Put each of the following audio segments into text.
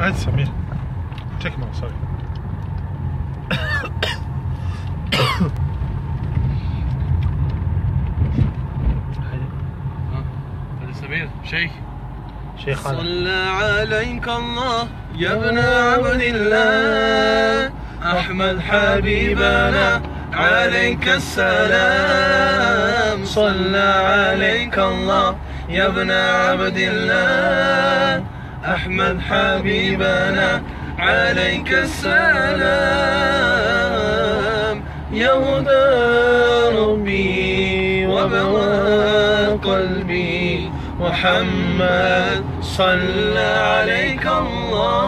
عاد سمير. تشيك ماو سوري هذا سمير. شيخ. شيخنا صلى عليك الله يا ابن عبد الله. أحمد حبيبنا عليك السلام. صلى عليك الله يا ابن عبد الله. أحمد حبيبنا عليك السلام. يا هدى ربي وبوى قلبي. محمد صلى عليك الله.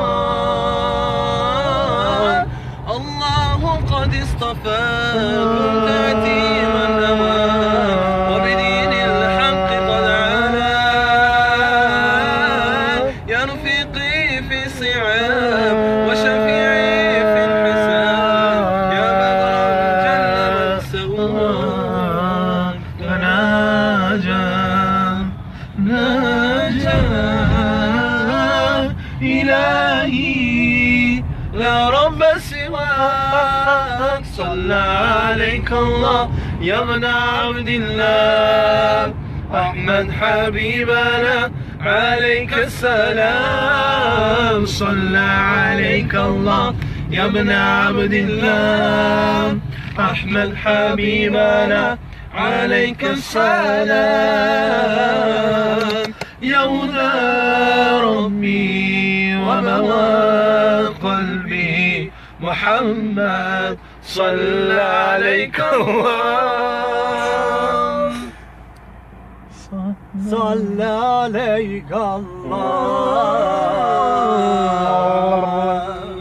الله قد اصطفاكم تأتي من رب سواك صلى عليك الله. يا ابن عبد الله أحمد حبيبنا عليك السلام. صلى عليك الله. يا ابن عبد الله أحمد حبيبنا عليك السلام. يا ربي وموى قلبي. محمد صلى عليك الله. صلى عليك الله.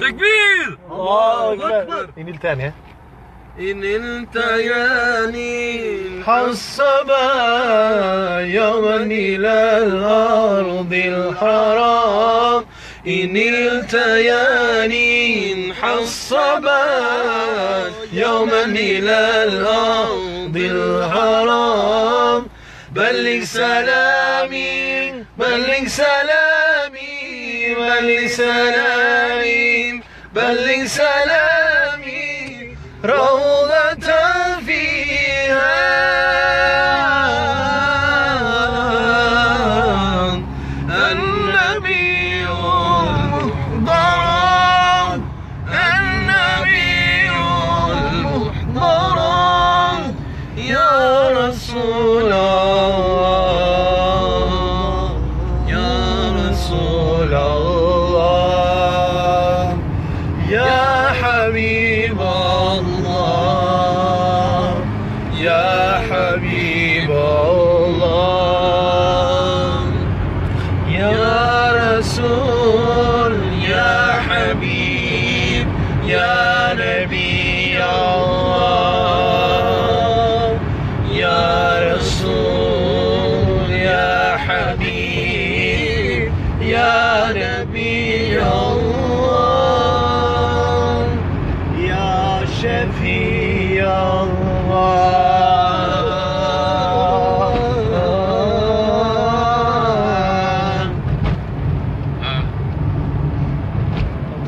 تكبير! الله أكبر. إني الثاني ها؟ إن التياني حصبا يوما إلى الأرض الحرام. إن التياني حصبا يوما إلى الأرض الحرام. بلغ سلامي بلغ سلامي بلغ سلامي بلغ سلامي. روضة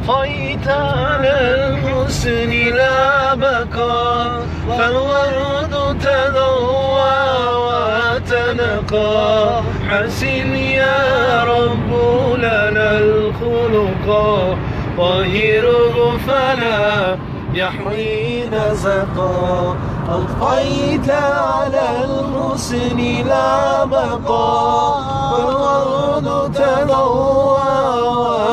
طيت على الحسن لا بقى فالورد تضوى وتنقى. حسن يا رب لنا الخلق طهره فلا يحوي نزقا أضفيت على الحسن لا بقى فالورد تضوى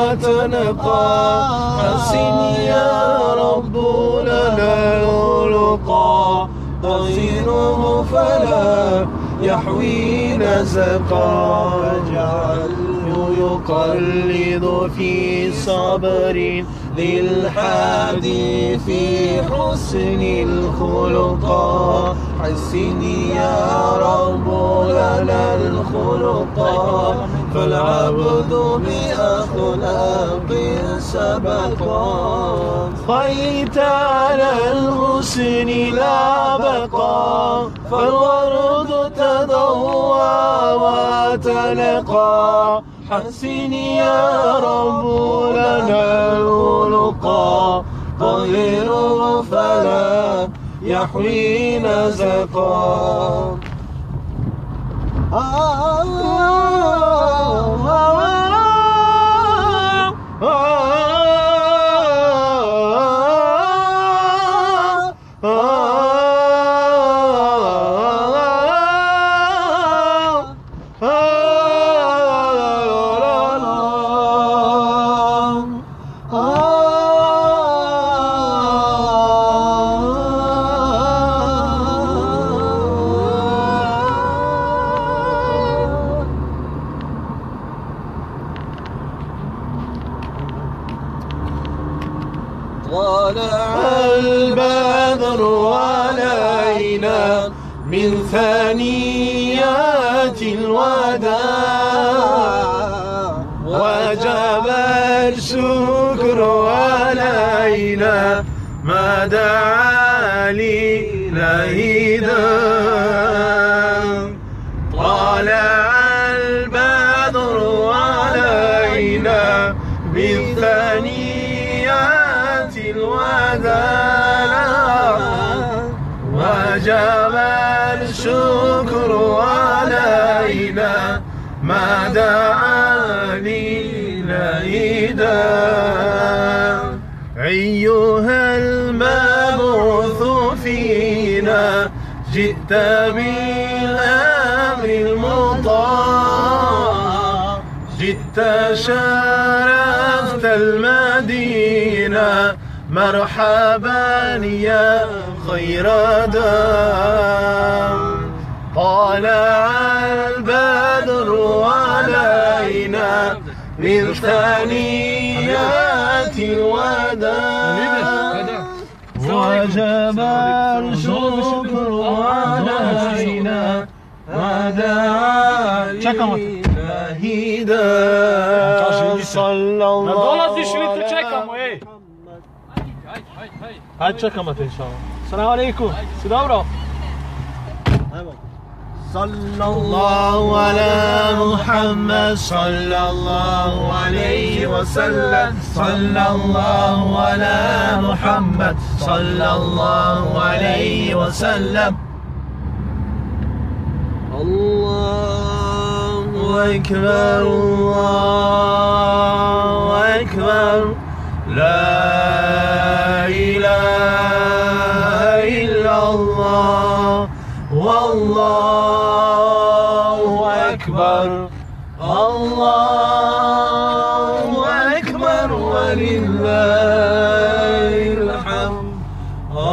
وتنقى. حسن يا رب لنا الخلقا. طهره فلا يحوي نزقا واجعله يقلد في صبر. للحادي في حسن الخلقا حسن يا رب لنا الخلقا فالعبد بأخلاق سبقا خيت على الحسن لا بقى. فالورد تضوى وتلقى. حسن يا رب غيره فلا يحوي نزقا آه آه آه آه آه من ثنيات الوداع وجب الشكر علينا ما دعا للهدى طلع البدر علينا من ما دعا للهدى أيها المبعوث فينا جئت بالأمر المطاع. جئت شرفت المدينة مرحبا يا خير دام وجب الشكر علينا ما دعا للهدى صلى الله Dolaziš ili tu čekamo, ej? Ajde čekamo te inša Allah. Salam alaikum, si dobro? صلى الله على محمد. صلى الله عليه وسلم. صلى الله على محمد. صلى الله عليه وسلم. الله أكبر الله أكبر. لا إله إلا الله. والله أكبر. الله أكبر ولله الحمد.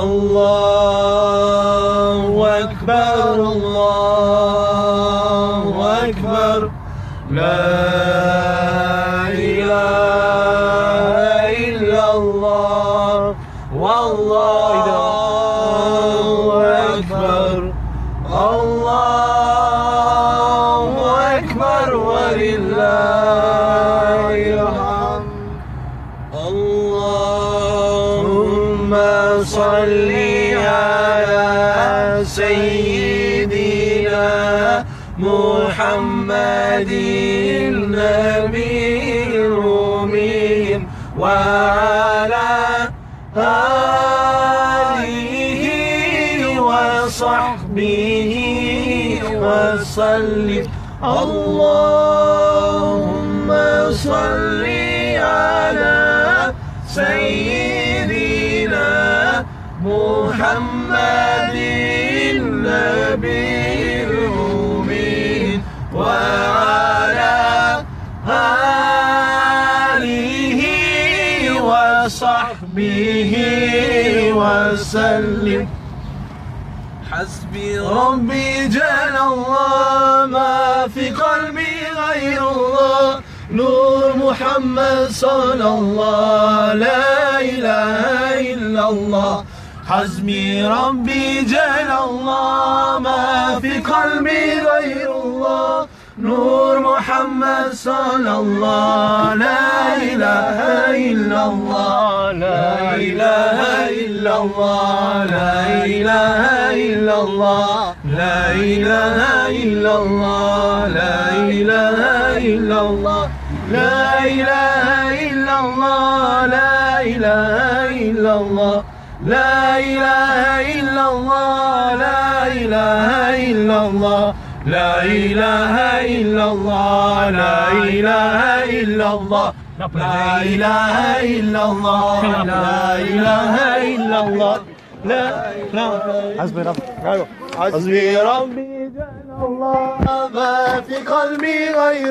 الله أكبر الله أكبر. لا اللهم صل على سيدنا محمد النبي الأمين وعلى آله وصحبه وسلم. اللهم صل على سيدنا محمد النبي الأمين وعلى آله وصحبه وسلم. حسبي ربي جل الله محمد صلى الله لا إله إلا الله حسبي ربي جل الله ما في قلبي غير الله نور محمد صلى الله لا إله إلا الله لا إله إلا الله لا إله إلا الله لا إله إلا الله لا إله إلا الله. لا إله إلا الله. لا إله إلا الله. لا إله إلا الله. لا إله إلا الله. لا إله إلا الله. لا إله إلا الله لا إله إلا الله. لا لا حسبي ربي. حسبي ربي. جل الله ما في قلبي غيره.